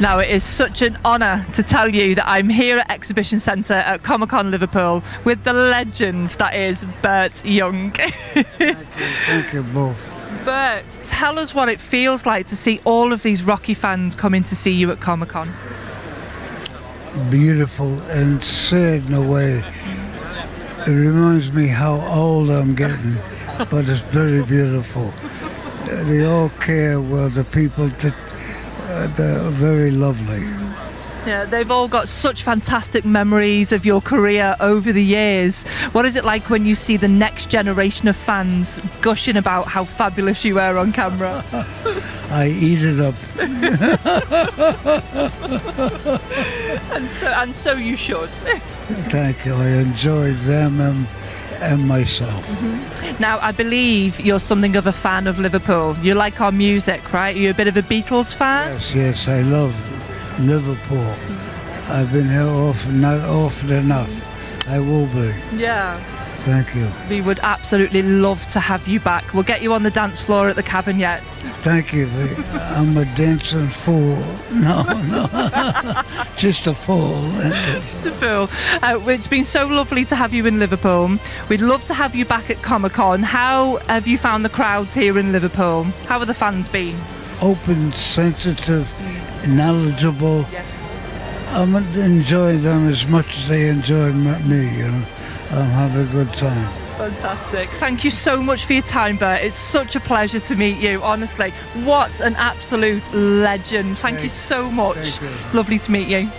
Now, it is such an honour to tell you that I'm here at Exhibition Centre at Comic Con Liverpool with the legend that is Burt Young. Thank you, thank you both. Burt, tell us what it feels like to see all of these Rocky fans coming to see you at Comic Con. Beautiful and sad in a way. It reminds me how old I'm getting, but it's very beautiful. They all care well, the people that uh, they're very lovely. Yeah, they've all got such fantastic memories of your career over the years. What is it like when you see the next generation of fans gushing about how fabulous you were on camera? I eat it up. and, so, and so you should. Thank you. I enjoyed them and, and myself. Mm-hmm. Now, I believe you're something of a fan of Liverpool. You like our music, right? You're a bit of a Beatles fan? Yes, yes, I love Liverpool. Mm-hmm. I've been here often, not often enough. I will be. Yeah. Thank you. We would absolutely love to have you back. We'll get you on the dance floor at the Cavern yet. Thank you. I'm a dancing fool. No, no. Just a fool. Just a fool. Uh, it's been so lovely to have you in Liverpool. We'd love to have you back at Comic Con. How have you found the crowds here in Liverpool? How have the fans been? Open, sensitive, knowledgeable. Yes. I'm enjoying them as much as they enjoy me, you know. I'm having a good time. Fantastic. Thank you so much for your time, Burt. It's such a pleasure to meet you, honestly. What an absolute legend. Thank you so much. Lovely to meet you.